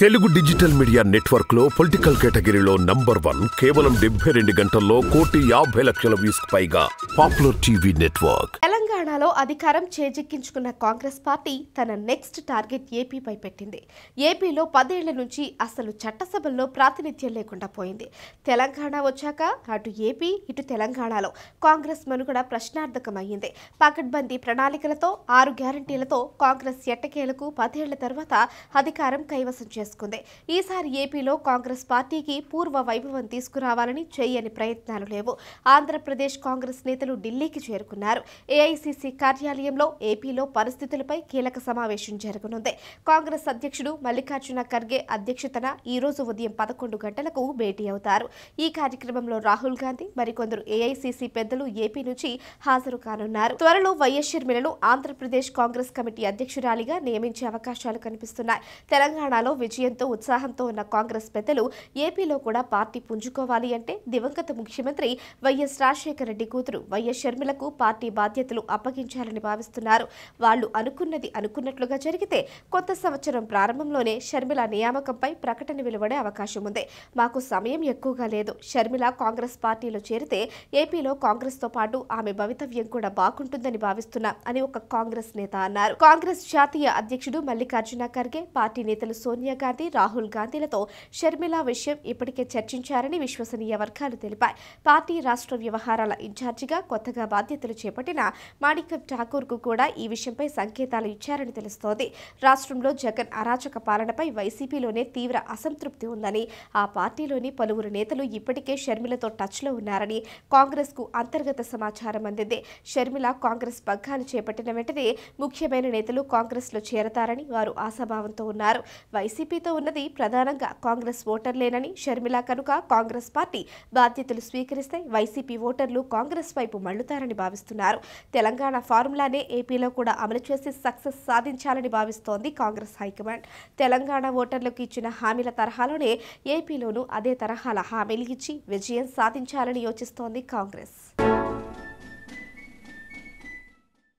Telugu digital media నెట్వర్క్లో political కేటగిరీలో number one కేవలం డెబ్బై రెండు గంటల్లో కోటి యాభై లక్షల వ్యూస్ పైగా పాపులర్ టీవీ నెట్వర్క్. తెలంగాణలో అధికారం చేజిక్కించుకున్న కాంగ్రెస్ పార్టీ తన నెక్స్ట్ టార్గెట్ ఏపీపై పెట్టింది. ఏపీలో పదేళ్ళ నుంచి అసలు చట్టసభల్లో ప్రాతినిధ్యం లేకుండా పోయింది. తెలంగాణ వచ్చాక అటు ఏపీ ఇటు తెలంగాణలో కాంగ్రెస్ మనుగడ ప్రశ్నార్థకమయ్యింది. పకడ్బందీ ప్రణాళికలతో ఆరు గ్యారంటీలతో కాంగ్రెస్ ఎట్టకేలకు పదేళ్ళ తర్వాత అధికారం కైవసం చేసుకుంది. ఈసారి ఏపీలో కాంగ్రెస్ పార్టీకి పూర్వ వైభవం తీసుకురావాలని చేయని ప్రయత్నాలు లేవు. ఆంధ్రప్రదేశ్ కాంగ్రెస్ నేతలు ఢిల్లీకి చేరుకున్నారు. ఏఐసీసీ కార్యాలయంలో ఏపీలో పరిస్థితులపై కీలక సమావేశం జరగనుంది. కాంగ్రెస్ అధ్యక్షుడు మల్లికార్జున ఖర్గే అధ్యక్షతన ఈ రోజు ఉదయం పదకొండు గంటలకు భేటీ అవుతారు. ఈ కార్యక్రమంలో రాహుల్ గాంధీ మరికొందరు ఏఐసిసి పెద్దలు ఏపీ నుంచి హాజరు కానున్నారు. త్వరలో వైఎస్ షర్మిలను ఆంధ్రప్రదేశ్ కాంగ్రెస్ కమిటీ అధ్యక్షురాలిగా నియమించే అవకాశాలు కనిపిస్తున్నాయి. తెలంగాణలో విజయంతో ఉత్సాహంతో ఉన్న కాంగ్రెస్ పెద్దలు ఏపీలో కూడా పార్టీ పుంజుకోవాలి అంటే దివంగత ముఖ్యమంత్రి వైఎస్ రాజశేఖర రెడ్డి కూతురు వైఎస్ షర్మిలకు పార్టీ బాధ్యతలు అప్పగించాలని భావిస్తున్నారు. వాళ్ళు అనుకున్నది అనుకున్నట్లుగా జరిగితే కొత్త సంవత్సరం ప్రారంభంలోనే షర్మిల నియామకంపై ప్రకటన వెలువడే అవకాశం ఉంది. మాకు సమయం ఎక్కువగా లేదు. షర్మిల కాంగ్రెస్ పార్టీలో చేరితే ఏపీలో కాంగ్రెస్తో పాటు ఆమె భవితవ్యం కూడా బాగుంటుందని భావిస్తున్నా అని ఒక కాంగ్రెస్ నేత అన్నారు. కాంగ్రెస్ జాతీయ అధ్యక్షుడు మల్లికార్జున ఖర్గే పార్టీ నేతలు సోనియా గాంధీ రాహుల్ గాంధీలతో షర్మిల విషయం ఇప్పటికే చర్చించారని విశ్వసనీయ వర్గాలు తెలిపాయి. పార్టీ రాష్ట్ర వ్యవహారాల ఇన్ఛార్జిగా కొత్తగా బాధ్యతలు చేపట్టిన మాణిక్యం ఠాకూర్కు కూడా ఈ విషయంపై సంకేతాలు ఇచ్చారని తెలుస్తోంది. రాష్ట్రంలో జగన్ అరాచక పాలనపై వైసీపీలోనే తీవ్ర అసంతృప్తి ఉందని ఆ పార్టీలోని పలువురు నేతలు ఇప్పటికే షర్మిలతో టచ్లో ఉన్నారని కాంగ్రెస్కు అంతర్గత సమాచారం అందింది. షర్మిల కాంగ్రెస్ పగ్గాలు చేపట్టిన వెంటనే ముఖ్యమైన నేతలు కాంగ్రెస్లో చేరతారని వారు ఆశాభావంతో ఉన్నారు. వైసీపీ పార్టీతో ఉన్నది ప్రధానంగా కాంగ్రెస్ ఓటర్లేనని షర్మిల కనుక కాంగ్రెస్ పార్టీ బాధ్యతలు స్వీకరిస్తే వైసీపీ ఓటర్లు కాంగ్రెస్ వైపు మళ్ళుతారని భావిస్తున్నారు. తెలంగాణ ఫార్ములానే ఏపీలో కూడా అమలు చేసి సక్సెస్ సాధించాలని భావిస్తోంది కాంగ్రెస్ హైకమాండ్. తెలంగాణ ఓటర్లకు ఇచ్చిన హామీల తరహాలోనే ఏపీలోనూ అదే తరహాల హామీలు ఇచ్చి విజయం సాధించాలని యోచిస్తోంది కాంగ్రెస్.